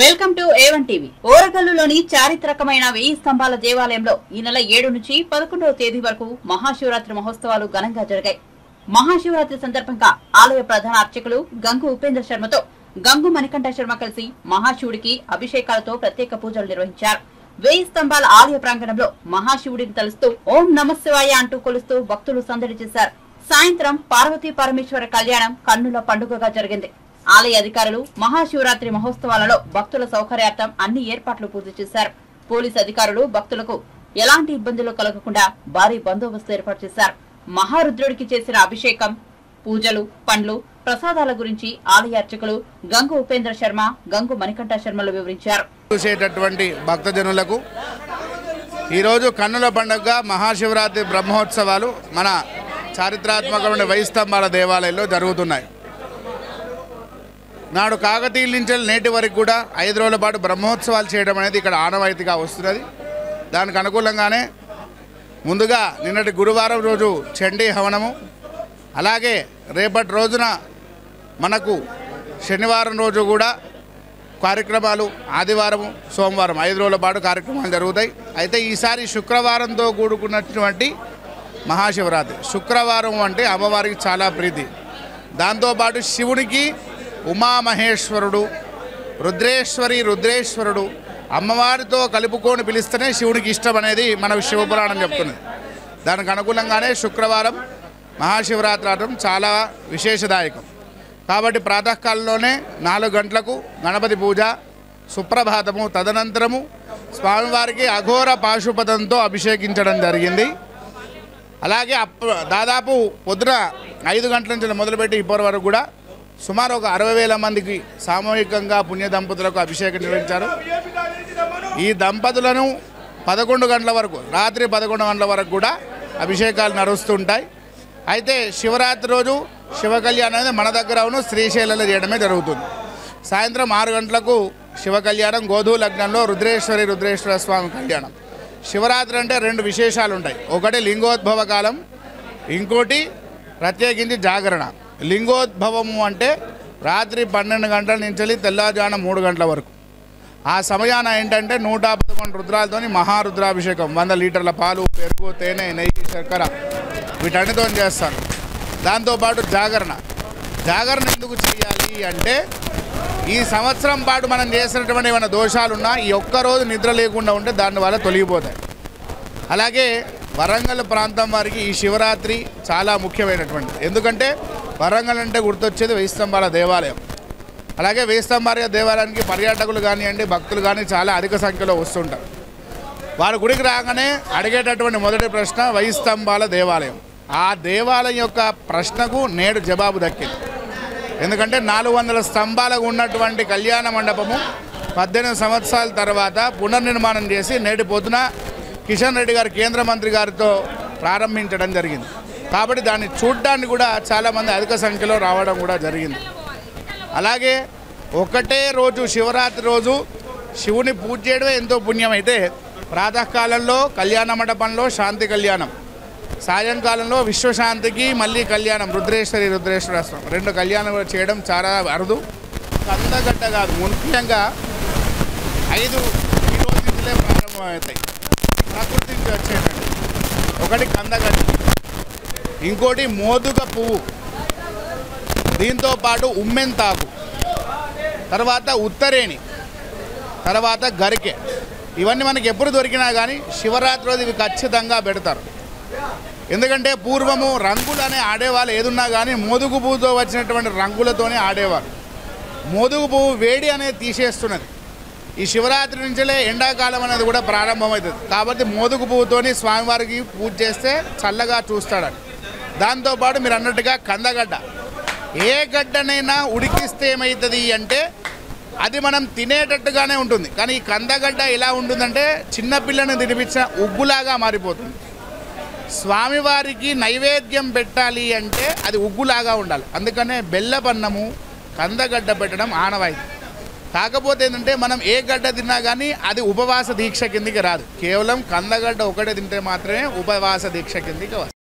Welcome to A one TV ఓరగల్లులోని చారిత్రకమైన వెయ్యి స్తంభాల దేవాలయంలో ఈ నెల ఏడు నుంచి పదకొండవ తేదీ వరకు మహాశివరాత్రి మహోత్సవాలు ఘనంగా జరిగాయి. మహాశివరాత్రి సందర్భంగా ఆలయ ప్రధాన అర్చకులు గంగు ఉపేంద్ర శర్మతో గంగు మణికంఠ శర్మ కలిసి మహాశివుడికి అభిషేకాలతో ప్రత్యేక పూజలు నిర్వహించారు. వెయ్యి స్తంభాల ఆలయ ప్రాంగణంలో మహాశివుడిని తలుస్తూ ఓం నమశివాయ అంటూ కొలుస్తూ భక్తులు సందడి చేశారు. సాయంత్రం పార్వతీ పరమేశ్వర కళ్యాణం కన్నుల పండుగగా జరిగింది. ఆలయ అధికారులు మహాశివరాత్రి మహోత్సవాలలో భక్తుల సౌకర్యార్థం అన్ని ఏర్పాట్లు పూర్తి చేశారు. పోలీసు అధికారులు భక్తులకు ఎలాంటి ఇబ్బందులు కలగకుండా భారీ బందోబస్తు ఏర్పాటు చేశారు. మహారుద్రుడికి చేసిన అభిషేకం పూజలు పండ్లు ప్రసాదాల గురించి ఆలయ అర్చకులు గంగు ఉపేంద్ర శర్మ గంగు మణికంఠ శర్మలు వివరించారు. చూసేటటువంటి భక్తజనులకు ఈరోజు కన్నుల పండుగ మహాశివరాత్రి బ్రహ్మోత్సవాలు మన చారిత్రాత్మకమైన వైస్తంభాల దేవాలయంలో జరుగుతున్నాయి. నాడు కాకతీయుల నుంచి నేటి వరకు కూడా ఐదు రోజుల పాటు బ్రహ్మోత్సవాలు చేయడం అనేది ఇక్కడ ఆనవాయితీగా వస్తున్నది. దానికి అనుకూలంగానే ముందుగా నిన్నటి గురువారం రోజు చండీ హవనము అలాగే రేపటి రోజున మనకు శనివారం రోజు కూడా కార్యక్రమాలు ఆదివారం సోమవారం ఐదు రోజుల పాటు కార్యక్రమాలు జరుగుతాయి. అయితే ఈసారి శుక్రవారంతో కూడుకున్నటువంటి మహాశివరాత్రి. శుక్రవారం అంటే అమ్మవారికి చాలా ప్రీతి. దాంతోపాటు శివునికి ఉమామహేశ్వరుడు రుద్రేశ్వరి రుద్రేశ్వరుడు అమ్మవారితో కలుపుకొని పిలిస్తేనే శివునికి ఇష్టం అనేది మనకు శివపురాణం చెప్తున్నది దానికి అనుకూలంగానే శుక్రవారం మహాశివరాత్రి చాలా విశేషదాయకం. కాబట్టి ప్రాతకాలంలోనే నాలుగు గంటలకు గణపతి పూజ సుప్రభాతము తదనంతరము స్వామివారికి అఘోర పాశుపతంతో అభిషేకించడం జరిగింది. అలాగే అప్ దాదాపు పొద్దున ఐదు గంటల నుంచి మొదలుపెట్టి ఇప్పటి వరకు కూడా సుమారు ఒక అరవై వేల మందికి సామూహికంగా పుణ్య దంపతులకు అభిషేకం నిర్వహించారు. ఈ దంపతులను పదకొండు గంటల వరకు రాత్రి పదకొండు గంటల వరకు కూడా అభిషేకాలు నడుస్తుంటాయి. అయితే శివరాత్రి రోజు శివ కళ్యాణం అనేది మన దగ్గర ఉన్న శ్రీశైలంలో చేయడమే జరుగుతుంది. సాయంత్రం ఆరు గంటలకు శివ కళ్యాణం గోధు లగ్నంలో రుద్రేశ్వరి రుద్రేశ్వర స్వామి కళ్యాణం. శివరాత్రి అంటే రెండు విశేషాలు ఉంటాయి. ఒకటి లింగోద్భవ కాలం ఇంకోటి ప్రత్యేకించి జాగరణ. లింగోద్భవము అంటే రాత్రి పన్నెండు గంటల నుంచి తెల్లవారుజామున మూడు గంటల వరకు. ఆ సమయాన ఏంటంటే నూట పదకొండు రుద్రాలతోని మహారుద్రాభిషేకం. వంద లీటర్ల పాలు పెరుగు తేనె నెయ్యి చక్కెర వీటన్నితో చేస్తాను. దాంతోపాటు జాగరణ. జాగరణ ఎందుకు చేయాలి అంటే ఈ సంవత్సరం పాటు మనం చేసినటువంటి ఏమైనా దోషాలున్నా ఈ ఒక్క రోజు నిద్ర లేకుండా ఉంటే దానివల్ల తొలగిపోతాయి. అలాగే వరంగల్ ప్రాంతం వారికి ఈ శివరాత్రి చాలా ముఖ్యమైనటువంటిది ఎందుకంటే వరంగల్ అంటే గుర్తొచ్చేది వెయ్యి స్తంభాల దేవాలయం. అలాగే వెయ్యి స్తంభాల దేవాలయానికి పర్యాటకులు కానివ్వండి భక్తులు కానీ చాలా అధిక సంఖ్యలో వస్తుంటారు. వారి గుడికి రాగానే అడిగేటటువంటి మొదటి ప్రశ్న వెయ్యి స్తంభాల దేవాలయం. ఆ దేవాలయం యొక్క ప్రశ్నకు నేడు జవాబు దక్కింది. ఎందుకంటే నాలుగు వందల స్తంభాలకు ఉన్నటువంటి కళ్యాణ మండపము పద్దెనిమిది సంవత్సరాల తర్వాత పునర్నిర్మాణం చేసి నేటి పొద్దున కిషన్ రెడ్డి గారు కేంద్ర మంత్రి గారితో ప్రారంభించడం జరిగింది. కాబట్టి దాన్ని చూడడానికి కూడా చాలామంది అధిక సంఖ్యలో రావడం కూడా జరిగింది. అలాగే ఒకటే రోజు శివరాత్రి రోజు శివుని పూజ చేయడమే ఎంతో పుణ్యం అయితే ప్రాతకాలంలో కళ్యాణ మండపంలో శాంతి కళ్యాణం సాయంకాలంలో విశ్వశాంతికి మళ్ళీ కళ్యాణం రుద్రేశ్వరి రుద్రేశ్వర రెండు కళ్యాణాలు చేయడం చాలా అరుదు. కందగడ్డ కాదు ముఖ్యంగా ఐదు ఈ రోజు ప్రారంభమవుతాయి. ఒకటి కందగడ్డ ఇంకోటి మోదుగ పువ్వు. దీంతో పాటు ఉమ్మెంతాకు తర్వాత ఉత్తరేణి తర్వాత గరికె. ఇవన్నీ మనకి ఎప్పుడు దొరికినా కానీ శివరాత్రి రోజు ఇవి ఖచ్చితంగా పెడతారు. ఎందుకంటే పూర్వము రంగులు అనే ఆడేవాళ్ళు ఏదున్నా కానీ మోదుగు పువ్వుతో వచ్చినటువంటి రంగులతోనే ఆడేవారు. మోదుగు పువ్వు వేడి అనేది తీసేస్తున్నది. ఈ శివరాత్రి నుంచే ఎండాకాలం అనేది కూడా ప్రారంభమవుతుంది. కాబట్టి మోదుగు పువ్వుతోని స్వామివారికి పూజ చేస్తే చల్లగా చూస్తాడని దాంతోపాటు మీరు అన్నట్టుగా కందగడ్డ. ఏ గడ్డనైనా ఉడికిస్తే ఏమవుతుంది అంటే అది మనం తినేటట్టుగానే ఉంటుంది. కానీ ఈ కందగడ్డ ఎలా ఉంటుందంటే చిన్నపిల్లని తినిపించిన ఉగ్గులాగా మారిపోతుంది. స్వామివారికి నైవేద్యం పెట్టాలి అంటే అది ఉగ్గులాగా ఉండాలి. అందుకనే బెల్లపన్నము కందగడ్డ పెట్టడం ఆనవాయితీ. కాకపోతే ఏంటంటే మనం ఏ గడ్డ తిన్నా కానీ అది ఉపవాస దీక్ష కిందికి రాదు. కేవలం కందగడ్డ ఒకటే తింటే మాత్రమే ఉపవాస దీక్ష కిందికి వస్తుంది.